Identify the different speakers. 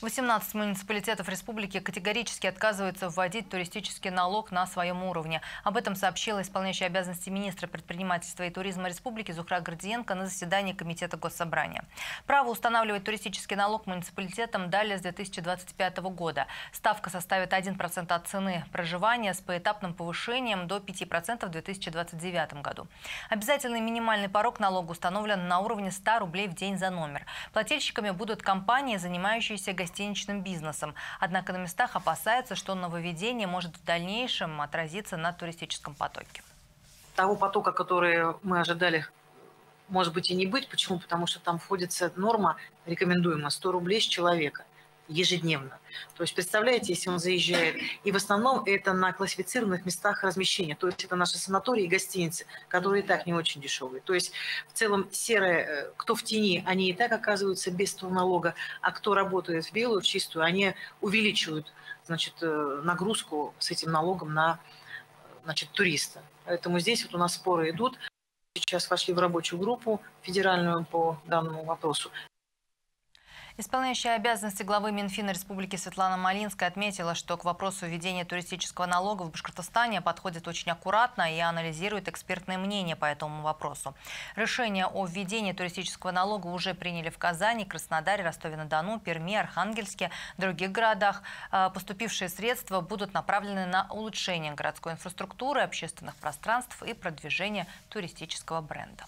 Speaker 1: 18 муниципалитетов республики категорически отказываются вводить туристический налог на своем уровне. Об этом сообщила исполняющая обязанности министра предпринимательства и туризма республики Зухра Гордиенко на заседании Комитета Госсобрания. Право устанавливать туристический налог муниципалитетам дали с 2025 года. Ставка составит 1% от цены проживания с поэтапным повышением до 5% в 2029 году. Обязательный минимальный порог налога установлен на уровне 100 рублей в день за номер. Плательщиками будут компании, занимающиеся гостиницей гостиничным бизнесом. Однако на местах опасаются, что нововведение может в дальнейшем отразиться на туристическом потоке.
Speaker 2: Того потока, который мы ожидали, может быть и не быть. Почему? Потому что там входится норма рекомендуемая 100 рублей с человека ежедневно. То есть, представляете, если он заезжает, и в основном это на классифицированных местах размещения, то есть это наши санатории и гостиницы, которые и так не очень дешевые. То есть в целом серые, э, кто в тени, они и так оказываются без того налога, а кто работает в белую, в чистую, они увеличивают значит, э, нагрузку с этим налогом на значит, туриста. Поэтому здесь вот у нас споры идут. Сейчас вошли в рабочую группу федеральную по данному вопросу.
Speaker 1: Исполняющая обязанности главы Минфина Республики Светлана Малинская отметила, что к вопросу введения туристического налога в Башкортостане подходит очень аккуратно и анализирует экспертное мнение по этому вопросу. Решение о введении туристического налога уже приняли в Казани, Краснодаре, Ростове-на-Дону, Перми, Архангельске, других городах. А, поступившие средства будут направлены на улучшение городской инфраструктуры, общественных пространств и продвижение туристического бренда.